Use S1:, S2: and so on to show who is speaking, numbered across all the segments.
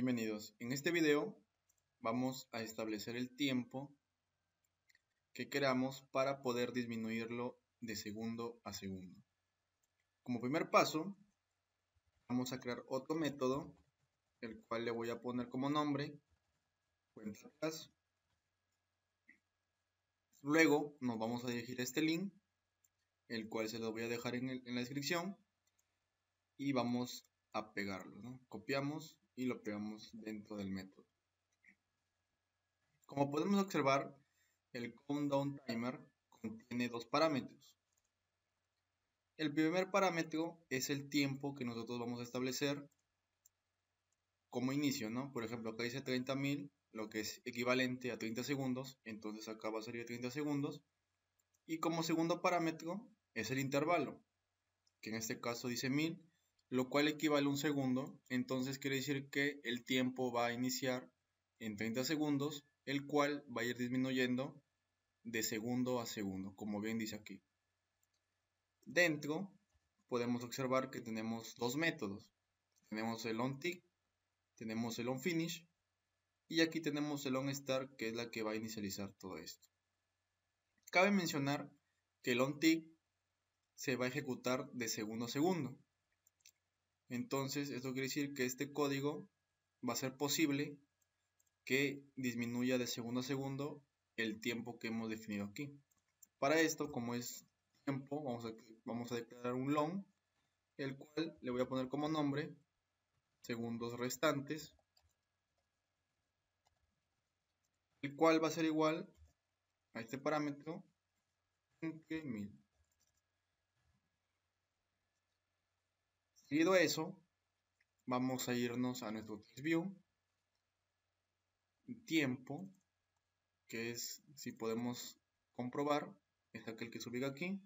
S1: Bienvenidos. En este video vamos a establecer el tiempo que queramos para poder disminuirlo de segundo a segundo. Como primer paso, vamos a crear otro método, el cual le voy a poner como nombre cuenta atrás. Luego nos vamos a dirigir a este link, el cual se lo voy a dejar en, la descripción y vamos a pegarlo. Copiamos y lo pegamos dentro del método. Como podemos observar, el countdown timer contiene dos parámetros. El primer parámetro es el tiempo que nosotros vamos a establecer como inicio, ¿no? Por ejemplo, acá dice 30.000, lo que es equivalente a 30 segundos, entonces acá va a salir 30 segundos. Y como segundo parámetro es el intervalo, que en este caso dice 1000 lo cual equivale a un segundo, entonces quiere decir que el tiempo va a iniciar en 30 segundos, el cual va a ir disminuyendo de segundo a segundo, como bien dice aquí. Dentro podemos observar que tenemos dos métodos. Tenemos el onTick, tenemos el onFinish y aquí tenemos el onStart que es la que va a inicializar todo esto. Cabe mencionar que el onTick se va a ejecutar de segundo a segundo. Entonces, esto quiere decir que este código va a ser posible que disminuya de segundo a segundo el tiempo que hemos definido aquí. Para esto, como es tiempo, vamos a, vamos a declarar un long, el cual le voy a poner como nombre segundos restantes, el cual va a ser igual a este parámetro 20.000. Seguido eso, vamos a irnos a nuestro view tiempo, que es, si podemos comprobar, es aquel que se ubica aquí.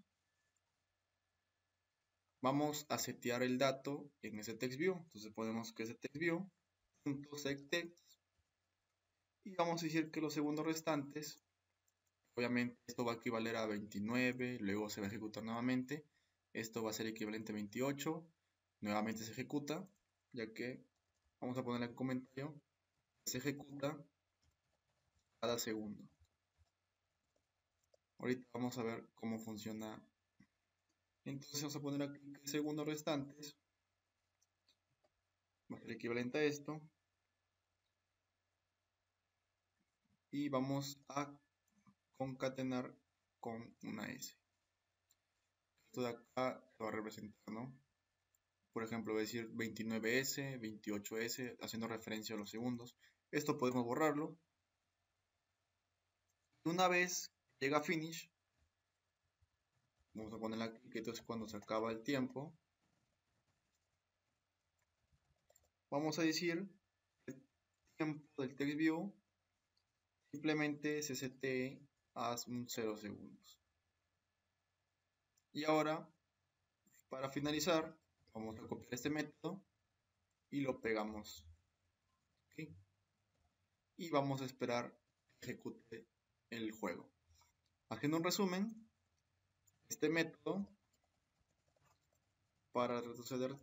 S1: Vamos a setear el dato en ese TextView. Entonces ponemos que ese text y vamos a decir que los segundos restantes, obviamente esto va a equivaler a 29, luego se va a ejecutar nuevamente, esto va a ser equivalente a 28, nuevamente se ejecuta, ya que vamos a ponerle en comentario, se ejecuta cada segundo. Ahorita vamos a ver cómo funciona. Entonces vamos a poner aquí segundos restantes. Va a ser equivalente a esto. Y vamos a concatenar con una S. Esto de acá se va a representar, ¿no? Por ejemplo, decir 29S, 28S, haciendo referencia a los segundos. Esto podemos borrarlo. Una vez llega a finish, vamos a poner aquí que esto es cuando se acaba el tiempo. Vamos a decir el tiempo del text view simplemente setee a un 0 segundos. Y ahora, para finalizar, Vamos a copiar este método y lo pegamos. Y vamos a esperar que ejecute el juego. Haciendo un resumen, este método para retroceder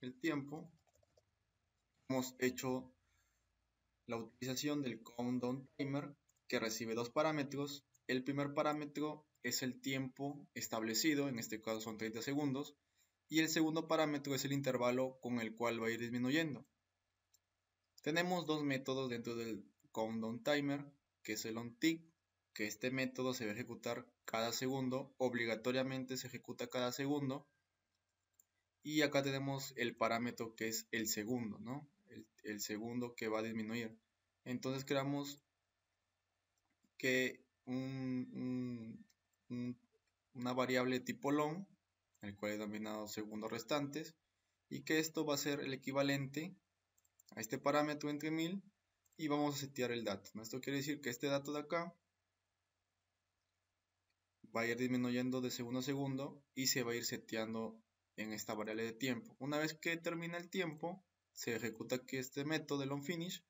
S1: el tiempo hemos hecho la utilización del countdown timer que recibe dos parámetros. El primer parámetro es el tiempo establecido, en este caso son 30 segundos, y el segundo parámetro es el intervalo con el cual va a ir disminuyendo. Tenemos dos métodos dentro del countdown timer, que es el onTick, que este método se va a ejecutar cada segundo, obligatoriamente se ejecuta cada segundo. Y acá tenemos el parámetro que es el segundo, ¿no? El, segundo que va a disminuir. Entonces creamos que una variable tipo long el cual es denominado segundos restantes, y que esto va a ser el equivalente a este parámetro entre 1000 y vamos a setear el dato. Esto quiere decir que este dato de acá va a ir disminuyendo de segundo a segundo y se va a ir seteando en esta variable de tiempo. Una vez que termina el tiempo, se ejecuta aquí este método de onFinish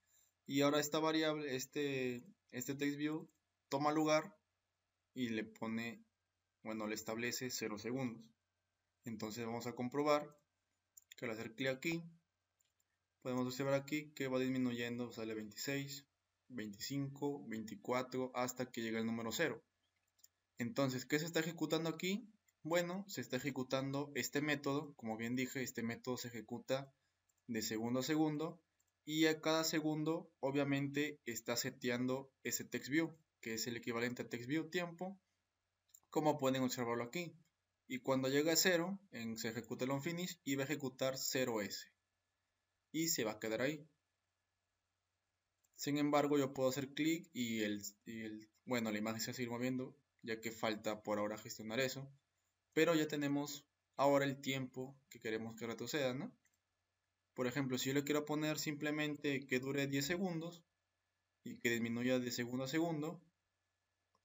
S1: y ahora esta variable, este, este TextView toma lugar y le pone, bueno, le establece 0 segundos. Entonces vamos a comprobar que al hacer clic aquí podemos observar aquí que va disminuyendo, sale 26, 25, 24, hasta que llega el número 0. Entonces, ¿qué se está ejecutando aquí? Bueno, se está ejecutando este método, como bien dije, este método se ejecuta de segundo a segundo y a cada segundo obviamente está seteando ese TextView, que es el equivalente a TextView tiempo, como pueden observarlo aquí. Y cuando llega a 0, en, se ejecuta el onFinish y va a ejecutar 0S. Y se va a quedar ahí. Sin embargo, yo puedo hacer clic y el, bueno, la imagen se va a seguir moviendo, ya que falta por ahora gestionar eso. Pero ya tenemos ahora el tiempo que queremos que retroceda, ¿no? Por ejemplo, si yo le quiero poner simplemente que dure 10 segundos y que disminuya de segundo a segundo,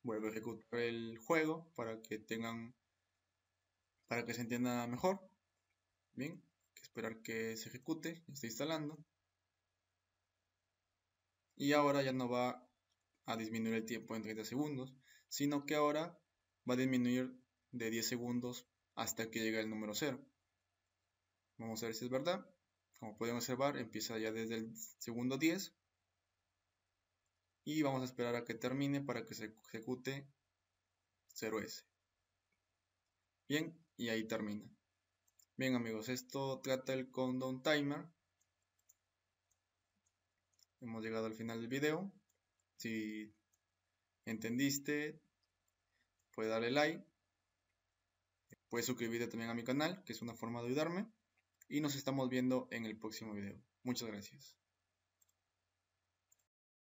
S1: vuelvo a ejecutar el juego para que tengan para que se entienda mejor. Bien, que esperar que se ejecute, esté instalando. Y ahora ya no va a disminuir el tiempo en 30 segundos, sino que ahora va a disminuir de 10 segundos hasta que llegue el número 0. Vamos a ver si es verdad. Como pueden observar, empieza ya desde el segundo 10. Y vamos a esperar a que termine para que se ejecute 0S. Bien, y ahí termina. Bien amigos, esto trata el countdown timer. Hemos llegado al final del video. Si entendiste, puedes darle like. Puedes suscribirte también a mi canal, que es una forma de ayudarme y nos estamos viendo en el próximo video. Muchas gracias.